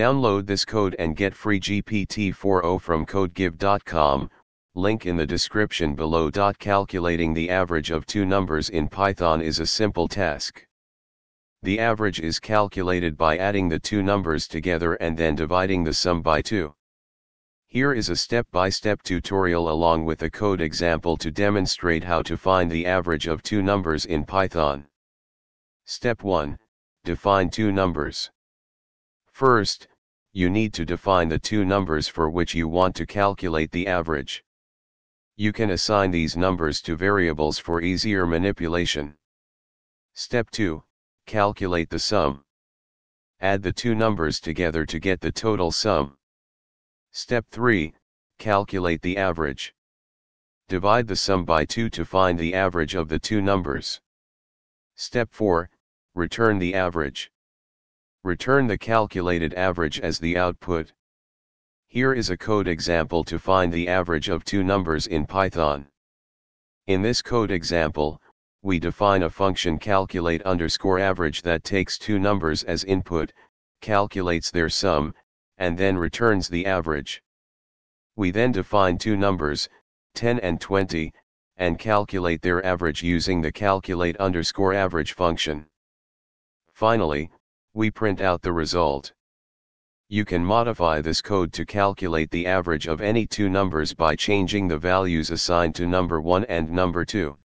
Download this code and get free GPT-4o from codegive.com, link in the description below. Calculating the average of two numbers in Python is a simple task. The average is calculated by adding the two numbers together and then dividing the sum by 2. Here is a step-by-step -step tutorial along with a code example to demonstrate how to find the average of two numbers in Python. Step 1, define two numbers. First, you need to define the two numbers for which you want to calculate the average. You can assign these numbers to variables for easier manipulation. Step 2, calculate the sum. Add the two numbers together to get the total sum. Step 3, calculate the average. Divide the sum by 2 to find the average of the two numbers. Step 4, return the average. Return the calculated average as the output. Here is a code example to find the average of two numbers in Python. In this code example, we define a function calculate underscore average that takes two numbers as input, calculates their sum, and then returns the average. We then define two numbers, 10 and 20, and calculate their average using the calculate underscore average function. Finally, we print out the result. You can modify this code to calculate the average of any two numbers by changing the values assigned to number 1 and number 2.